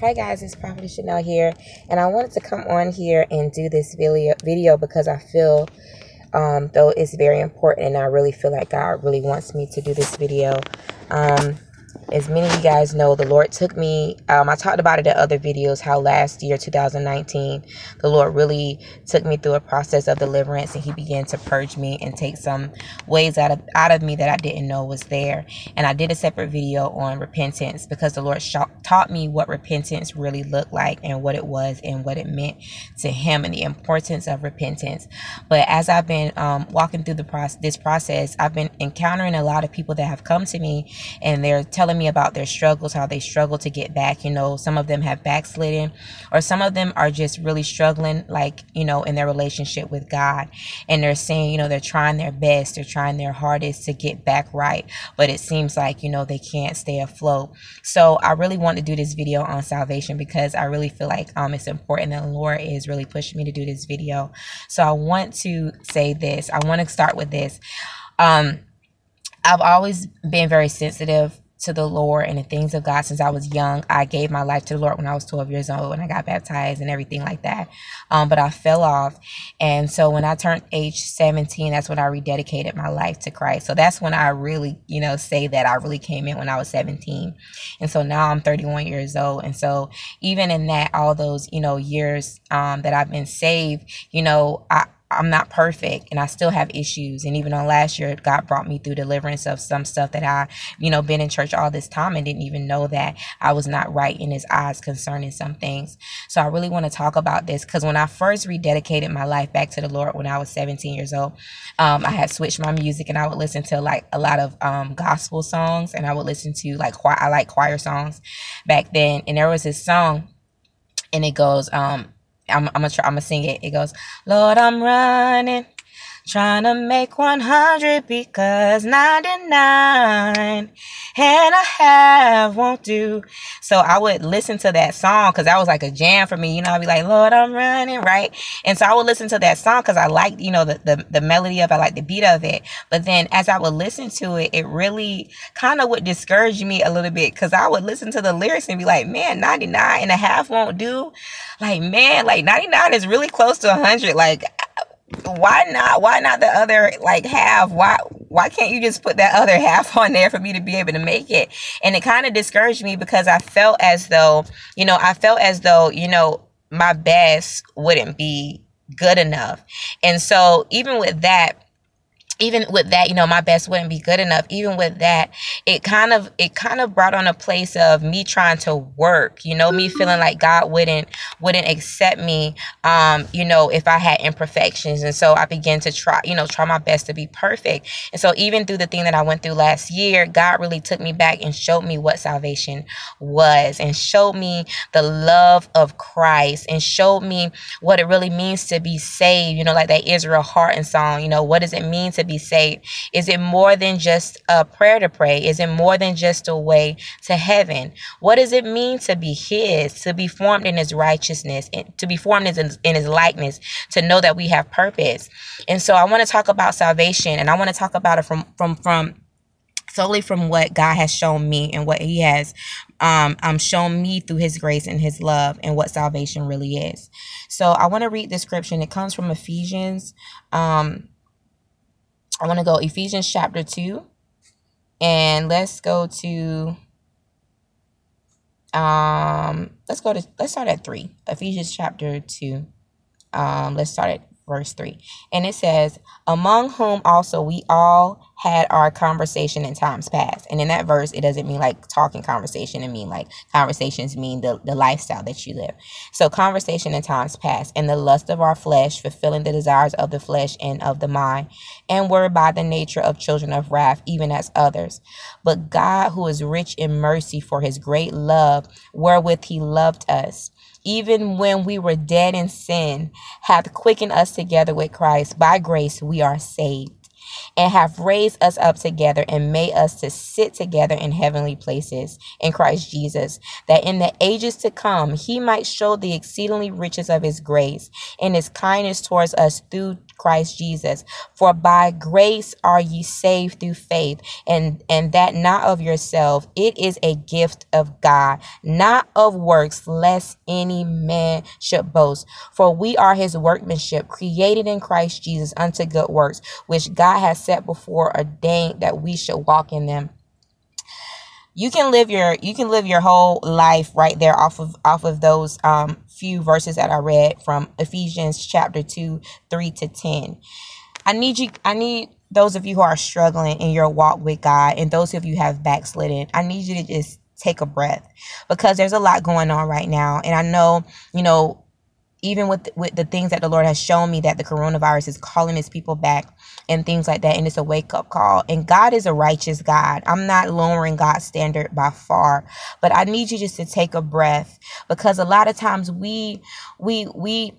Hi guys, it's Prophet Chanel here, and I wanted to come on here and do this video video because I feel um, though it's very important and I really feel like God really wants me to do this video. Um, as many of you guys know, the Lord took me, um, I talked about it in other videos, how last year, 2019, the Lord really took me through a process of deliverance and he began to purge me and take some ways out of, out of me that I didn't know was there. And I did a separate video on repentance because the Lord taught me what repentance really looked like and what it was and what it meant to him and the importance of repentance. But as I've been um, walking through the process, this process, I've been encountering a lot of people that have come to me and they're telling me about their struggles, how they struggle to get back. You know, some of them have backslidden, or some of them are just really struggling, like, you know, in their relationship with God. And they're saying, you know, they're trying their best, they're trying their hardest to get back right, but it seems like, you know, they can't stay afloat. So I really want to do this video on salvation because I really feel like um, it's important that Lord is really pushing me to do this video. So I want to say this. I want to start with this. Um, I've always been very sensitive to the Lord and the things of God since I was young. I gave my life to the Lord when I was 12 years old and I got baptized and everything like that. Um, but I fell off. And so when I turned age 17, that's when I rededicated my life to Christ. So that's when I really, you know, say that I really came in when I was 17. And so now I'm 31 years old. And so even in that, all those, you know, years um, that I've been saved, you know, I, I'm not perfect and I still have issues. And even on last year, God brought me through deliverance of some stuff that I, you know, been in church all this time and didn't even know that I was not right in his eyes concerning some things. So I really want to talk about this because when I first rededicated my life back to the Lord when I was 17 years old, um, I had switched my music and I would listen to like a lot of um, gospel songs and I would listen to like, I like choir songs back then. And there was this song and it goes, um, I'm, I'm gonna try, I'm gonna sing it. It goes, Lord, I'm running, trying to make 100 because 99 and a half won't do. So I would listen to that song because that was like a jam for me. You know, I'd be like, Lord, I'm running, right? And so I would listen to that song because I liked, you know, the, the, the melody of it, I like the beat of it. But then as I would listen to it, it really kind of would discourage me a little bit because I would listen to the lyrics and be like, man, 99 and a half won't do. Like, man, like 99 is really close to 100. Like, why not? Why not the other like half? Why why can't you just put that other half on there for me to be able to make it? And it kind of discouraged me because i felt as though you know i felt as though you know my best wouldn't be good enough. And so even with that even with that, you know, my best wouldn't be good enough. Even with that, it kind of it kind of brought on a place of me trying to work, you know, me feeling like God wouldn't wouldn't accept me um, you know, if I had imperfections. And so I began to try, you know, try my best to be perfect. And so even through the thing that I went through last year, God really took me back and showed me what salvation was and showed me the love of Christ and showed me what it really means to be saved, you know, like that Israel Houghton song, you know, what does it mean to be saved? Is it more than just a prayer to pray? Is it more than just a way to heaven? What does it mean to be His, to be formed in His righteousness, and to be formed in His, in his likeness, to know that we have purpose? And so I want to talk about salvation, and I want to talk about it from from from solely from what God has shown me and what He has um, um shown me through His grace and His love and what salvation really is. So I want to read the scripture. It comes from Ephesians um I want to go Ephesians chapter 2. And let's go to um let's go to let's start at 3. Ephesians chapter 2. Um let's start at verse 3. And it says, Among whom also we all had our conversation in times past. And in that verse, it doesn't mean like talking conversation. It mean like conversations mean the, the lifestyle that you live. So conversation in times past and the lust of our flesh, fulfilling the desires of the flesh and of the mind, and were by the nature of children of wrath, even as others. But God, who is rich in mercy for his great love, wherewith he loved us, even when we were dead in sin, hath quickened us together with Christ. By grace we are saved and have raised us up together and made us to sit together in heavenly places in Christ Jesus, that in the ages to come he might show the exceedingly riches of his grace and his kindness towards us through Christ Jesus. For by grace are ye saved through faith, and, and that not of yourself. It is a gift of God, not of works, lest any man should boast. For we are his workmanship, created in Christ Jesus unto good works, which God has set before ordained that we should walk in them you can live your you can live your whole life right there off of off of those um few verses that I read from Ephesians chapter 2 3 to 10 I need you I need those of you who are struggling in your walk with God and those of you have backslidden I need you to just take a breath because there's a lot going on right now. And I know you know even with with the things that the Lord has shown me that the coronavirus is calling his people back and things like that and it's a wake up call and God is a righteous God. I'm not lowering God's standard by far, but I need you just to take a breath because a lot of times we we we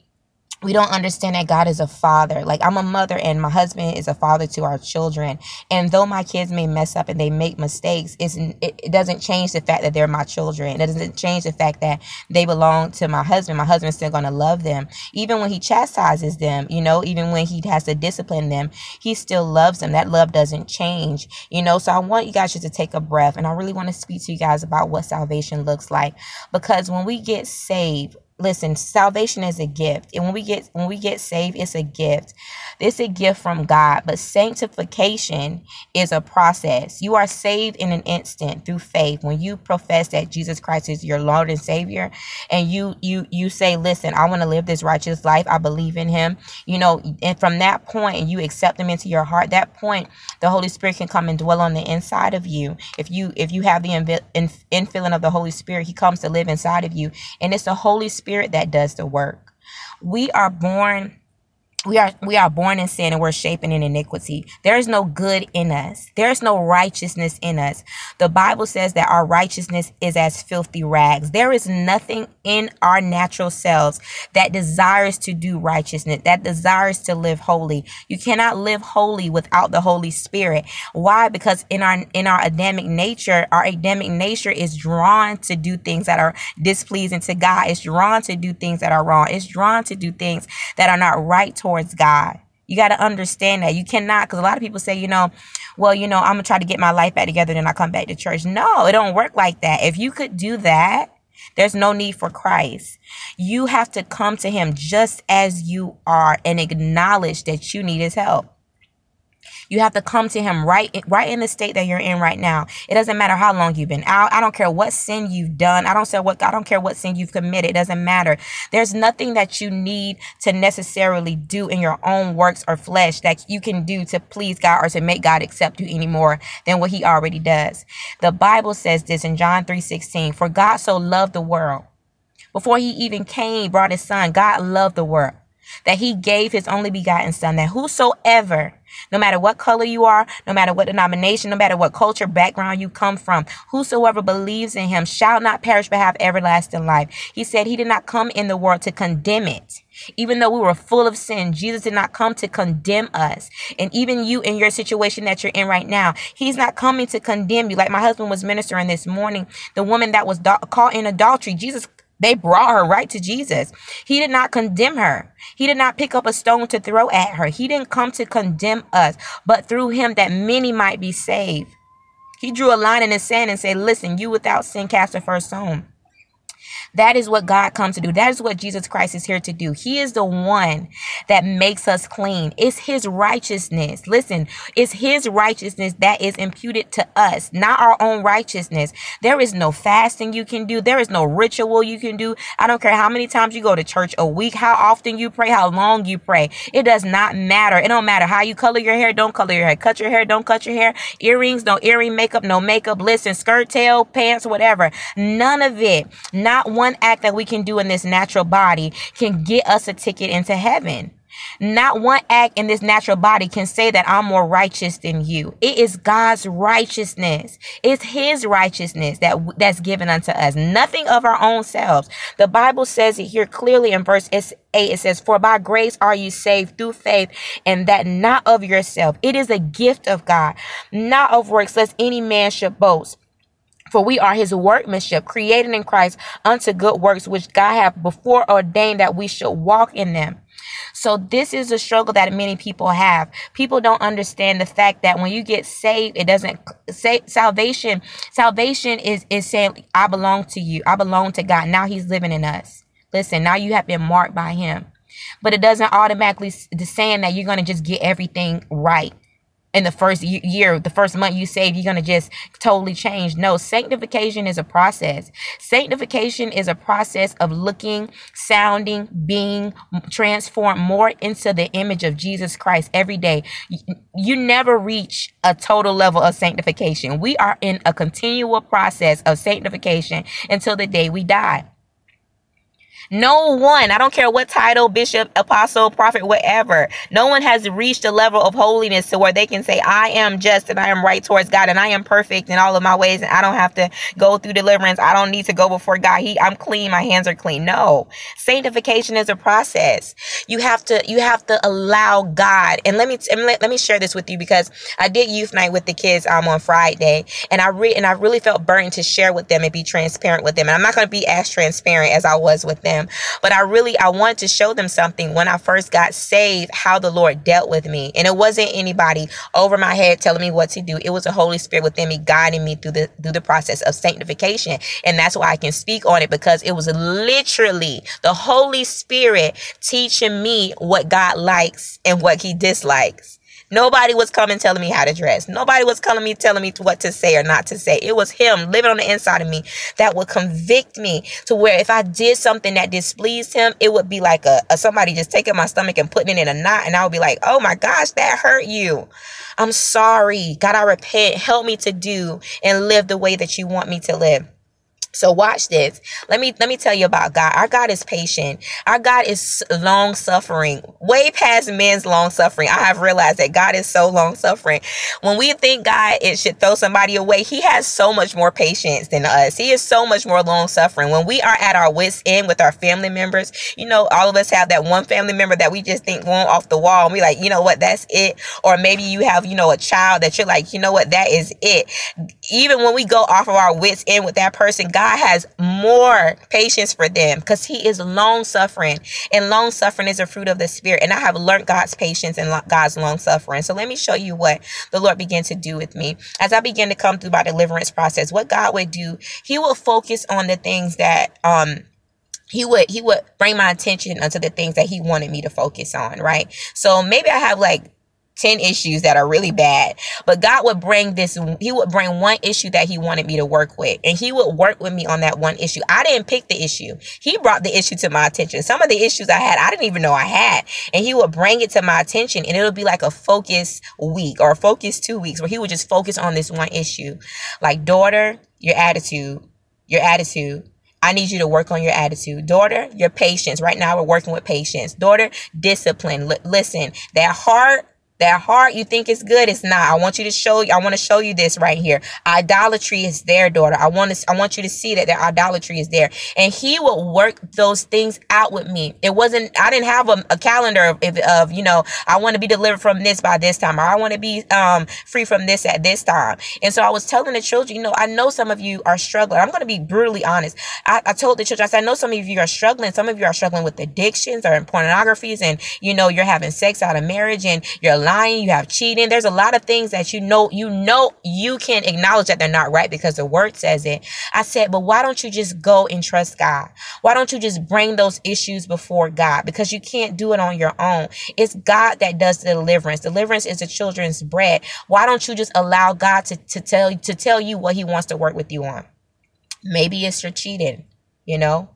we don't understand that God is a father. Like I'm a mother and my husband is a father to our children. And though my kids may mess up and they make mistakes, it's, it, it doesn't change the fact that they're my children. It doesn't change the fact that they belong to my husband. My husband's still going to love them. Even when he chastises them, you know, even when he has to discipline them, he still loves them. That love doesn't change, you know. So I want you guys just to take a breath. And I really want to speak to you guys about what salvation looks like. Because when we get saved, listen salvation is a gift. And when we get when we get saved it's a gift. It's a gift from god. But sanctification is a process. You are saved in an instant through faith. When you profess that jesus christ is your lord and savior and you you you say listen i want to live this righteous life. I believe in him. You know and from that point and you accept him into your heart that point the holy spirit can come and dwell on the inside of you. If you if you have the infilling of the holy spirit he comes to live inside of you. And it's the holy spirit spirit that does the work. We are born we are we are born in sin and we're shaping in iniquity. There is no good in us. There is no righteousness in us. The bible says that our righteousness is as filthy rags. There is nothing in our natural selves that desires to do righteousness that desires to live holy. You cannot live holy without the holy spirit. Why? Because in our in our adamic nature our adamic nature is drawn to do things that are displeasing to god. It's drawn to do things that are wrong. It's drawn to do things that are not right towards towards God. You got to understand that. You cannot, because a lot of people say, you know, well, you know, I'm to try to get my life back together, then I come back to church. No, it don't work like that. If you could do that, there's no need for Christ. You have to come to him just as you are and acknowledge that you need his help. You have to come to him right, right in the state that you're in right now. It doesn't matter how long you've been out. I don't care what sin you've done. I don't care what, I don't care what sin you've committed. It doesn't matter. There's nothing that you need to necessarily do in your own works or flesh that you can do to please God or to make God accept you any more than what he already does. The Bible says this in John 3:16, for God so loved the world. Before he even came, brought his son, God loved the world that he gave his only begotten son that whosoever no matter what color you are, no matter what denomination, no matter what culture background you come from, whosoever believes in him shall not perish but have everlasting life. He said he did not come in the world to condemn it. Even though we were full of sin, Jesus did not come to condemn us. And even you in your situation that you're in right now, he's not coming to condemn you. Like my husband was ministering this morning, the woman that was do- caught in adultery, Jesus they brought her right to Jesus. He did not condemn her. He did not pick up a stone to throw at her. He didn't come to condemn us, but through him that many might be saved. He drew a line in the sand and said, Listen, you without sin cast the first stone. That is what God comes to do. That is what Jesus Christ is here to do. He is the one that makes us clean. It's his righteousness. Listen, it's his righteousness that is imputed to us, not our own righteousness. There is no fasting you can do. There is no ritual you can do. I don't care how many times you go to church a week, how often you pray, how long you pray. It does not matter. It don't matter how you color your hair. Don't color your hair. Cut your hair. Don't cut your hair. Earrings, no earring, makeup, no makeup. Listen, skirt, tail, pants, whatever. None of it. Not one one act that we can do in this natural body can get us a ticket into heaven. Not one act in this natural body can say that I'm more righteous than you. It is God's righteousness. It's his righteousness that that's given unto us. Nothing of our own selves. The Bible says it here clearly in verse 8. It says, For by grace are you saved through faith, and that not of yourself. It is a gift of God, not of works, lest any man should boast. For we are his workmanship, created in Christ unto good works, which God hath before ordained that we should walk in them. So this is a struggle that many people have. People don't understand the fact that when you get saved, it doesn't say salvation. Salvation is is saying I belong to you. I belong to God. Now he's living in us. Listen, now you have been marked by him. But it doesn't automatically saying that you're going to just get everything right in the first year, the first month you save, you're going to just totally change. No, sanctification is a process. Sanctification is a process of looking, sounding, being transformed more into the image of Jesus Christ every day. You never reach a total level of sanctification. We are in a continual process of sanctification until the day we die. No one, I don't care what title, bishop, apostle, prophet, whatever, no one has reached a level of holiness to where they can say, I am just and I am right towards God and I am perfect in all of my ways and I don't have to go through deliverance. I don't need to go before God. He, I'm clean. My hands are clean. No, sanctification is a process. You have to, you have to allow God. And let me, let, let me share this with you because I did youth night with the kids um, on Friday and I re- and I really felt burdened to share with them and be transparent with them. And I'm not going to be as transparent as I was with them them. But I really, I wanted to show them something when I first got saved, how the Lord dealt with me. And it wasn't anybody over my head telling me what to do. It was the Holy Spirit within me guiding me through the, through the process of sanctification. And that's why I can speak on it because it was literally the Holy Spirit teaching me what God likes and what he dislikes. Nobody was coming telling me how to dress. Nobody was calling me telling me what to say or not to say. It was him living on the inside of me that would convict me to where if I did something that displeased him, it would be like a, a somebody just taking my stomach and putting it in a knot. And I would be like, oh my gosh, that hurt you. I'm sorry. God, I repent. Help me to do and live the way that you want me to live. So watch this. Let me let me tell you about God. Our God is patient. Our God is long suffering, way past men's long suffering. I have realized that God is so long suffering. When we think God it should throw somebody away, He has so much more patience than us. He is so much more long suffering. When we are at our wits end with our family members, you know, all of us have that one family member that we just think going off the wall, and we like, you know what, that's it. Or maybe you have, you know, a child that you're like, you know what, that is it. Even when we go off of our wits end with that person, God God has more patience for them because He is long suffering, and long suffering is a fruit of the Spirit. And I have learned God's patience and God's long suffering. So let me show you what the Lord began to do with me as I began to come through my deliverance process. What God would do, He will focus on the things that um he would he would bring my attention onto the things that he wanted me to focus on right so maybe i have like 10 issues that are really bad. But God would bring this, He would bring one issue that He wanted me to work with. And He would work with me on that one issue. I didn't pick the issue. He brought the issue to my attention. Some of the issues I had, I didn't even know I had. And He would bring it to my attention. And it'll be like a focus week or a focus two weeks where He would just focus on this one issue. Like, daughter, your attitude, your attitude. I need you to work on your attitude. Daughter, your patience. Right now, we're working with patience. Daughter, discipline. L- listen, that heart that heart you think is good, it's not. I want you to show you, I want to show you this right here. Idolatry is there, daughter. I want to I want you to see that the idolatry is there. And he will work those things out with me. It wasn't I didn't have a, a calendar of, of, you know, I want to be delivered from this by this time, or I want to be um free from this at this time. And so I was telling the children, you know, I know some of you are struggling. I'm going to be brutally honest. I, I told the children, I said, I know some of you are struggling. Some of you are struggling with addictions or pornographies, and you know, you're having sex out of marriage and you're you have cheating. There's a lot of things that you know, you know, you can acknowledge that they're not right because the word says it. I said, but why don't you just go and trust God? Why don't you just bring those issues before God? Because you can't do it on your own. It's God that does the deliverance. Deliverance is the children's bread. Why don't you just allow God to, to tell to tell you what he wants to work with you on? Maybe it's your cheating, you know?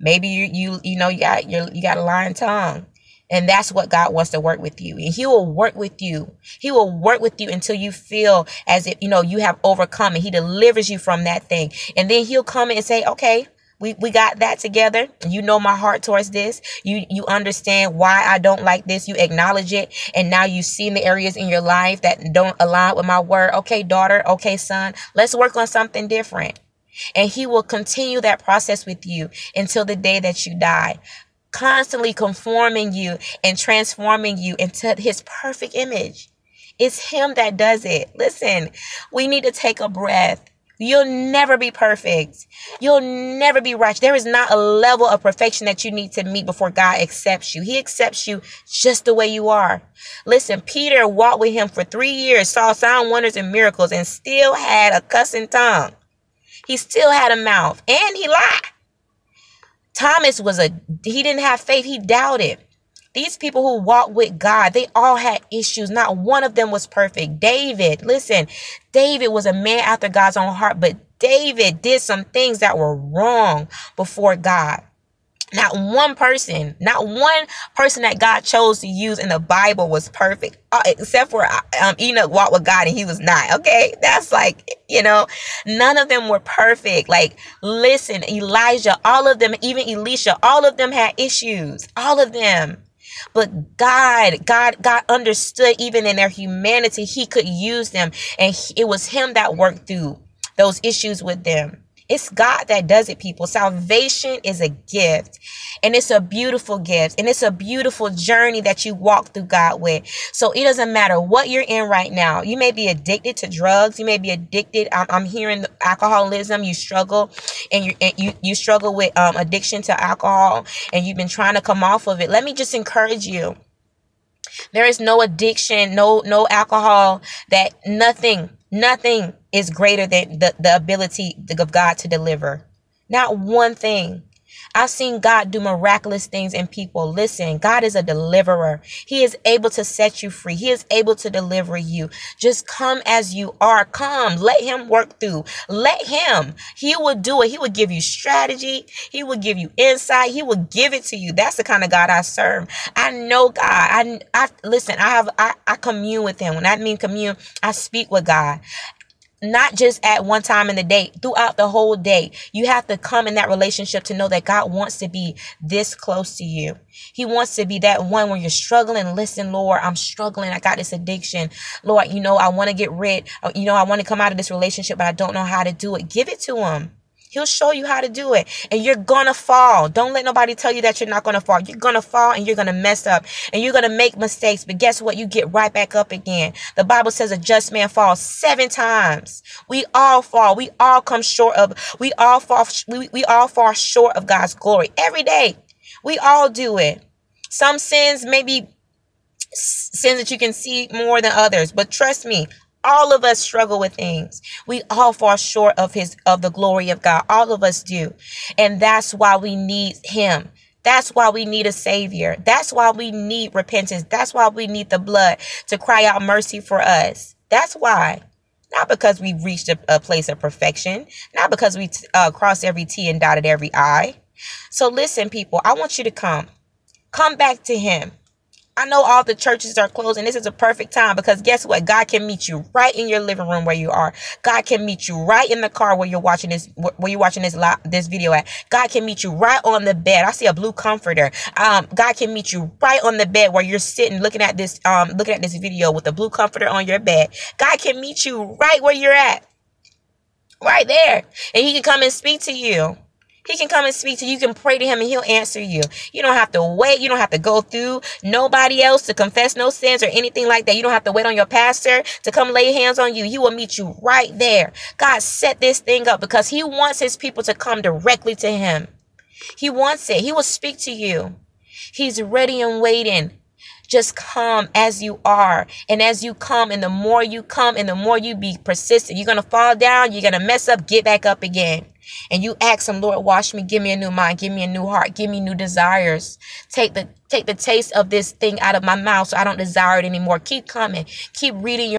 Maybe you you you know you got you got a lying tongue. And that's what God wants to work with you. And He will work with you. He will work with you until you feel as if, you know, you have overcome and He delivers you from that thing. And then He'll come and say, okay, we, we got that together. You know my heart towards this. You you understand why I don't like this. You acknowledge it. And now you see in the areas in your life that don't align with my word. Okay, daughter. Okay, son. Let's work on something different. And he will continue that process with you until the day that you die constantly conforming you and transforming you into his perfect image. It's him that does it. Listen, we need to take a breath. You'll never be perfect. You'll never be righteous. There is not a level of perfection that you need to meet before God accepts you. He accepts you just the way you are. Listen, Peter walked with him for three years, saw sign wonders and miracles, and still had a cussing tongue. He still had a mouth, and he lied. Thomas was a he didn't have faith, he doubted. These people who walked with God, they all had issues. Not one of them was perfect. David, listen, David was a man after God's own heart, but David did some things that were wrong before God. Not one person, not one person that God chose to use in the Bible was perfect, uh, except for um, Enoch walked with God and he was not. Okay, that's like you know, none of them were perfect. Like, listen, Elijah, all of them, even Elisha, all of them had issues. All of them. But God, God, God understood even in their humanity, He could use them, and it was Him that worked through those issues with them. It's God that does it, people. Salvation is a gift and it's a beautiful gift and it's a beautiful journey that you walk through God with. So it doesn't matter what you're in right now. You may be addicted to drugs. You may be addicted. I'm, I'm hearing alcoholism. You struggle and you, and you, you struggle with um, addiction to alcohol and you've been trying to come off of it. Let me just encourage you. There is no addiction, no, no alcohol that nothing Nothing is greater than the, the ability of God to deliver. Not one thing. I've seen God do miraculous things in people. Listen, God is a deliverer. He is able to set you free. He is able to deliver you. Just come as you are. Come. Let him work through. Let him. He will do it. He will give you strategy. He will give you insight. He will give it to you. That's the kind of God I serve. I know God. I, I listen, I have I, I commune with him. When I mean commune, I speak with God not just at one time in the day, throughout the whole day. You have to come in that relationship to know that God wants to be this close to you. He wants to be that one when you're struggling. Listen, Lord, I'm struggling. I got this addiction. Lord, you know, I want to get rid. Uh, you know, I want to come out of this relationship, but I don't know how to do it. Give it to him. He'll show you how to do it. And you're gonna fall. Don't let nobody tell you that you're not gonna fall. You're gonna fall and you're gonna mess up and you're gonna make mistakes. But guess what? You get right back up again. The Bible says a just man falls seven times. We all fall. We all come short of, we all fall, we, we all fall short of God's glory every day. We all do it. Some sins maybe sins that you can see more than others. But trust me, all of us struggle with things. We all fall short of his of the glory of God. All of us do. And that's why we need him. That's why we need a savior. That's why we need repentance. That's why we need the blood to cry out mercy for us. That's why. Not because we've reached a, a place of perfection, not because we uh, crossed every T and dotted every I. So listen, people, I want you to come. Come back to him. I know all the churches are closed, and this is a perfect time because guess what? God can meet you right in your living room where you are. God can meet you right in the car where you're watching this, where you're watching this this video at. God can meet you right on the bed. I see a blue comforter. Um, God can meet you right on the bed where you're sitting, looking at this, um, looking at this video with a blue comforter on your bed. God can meet you right where you're at, right there, and He can come and speak to you. He can come and speak to you. You can pray to him and he'll answer you. You don't have to wait. You don't have to go through nobody else to confess no sins or anything like that. You don't have to wait on your pastor to come lay hands on you. He will meet you right there. God set this thing up because he wants his people to come directly to him. He wants it. He will speak to you. He's ready and waiting. Just come as you are. And as you come, and the more you come, and the more you be persistent, you're going to fall down, you're going to mess up, get back up again and you ask him, Lord, wash me, give me a new mind, give me a new heart, give me new desires. Take the take the taste of this thing out of my mouth so I don't desire it anymore. Keep coming. Keep reading your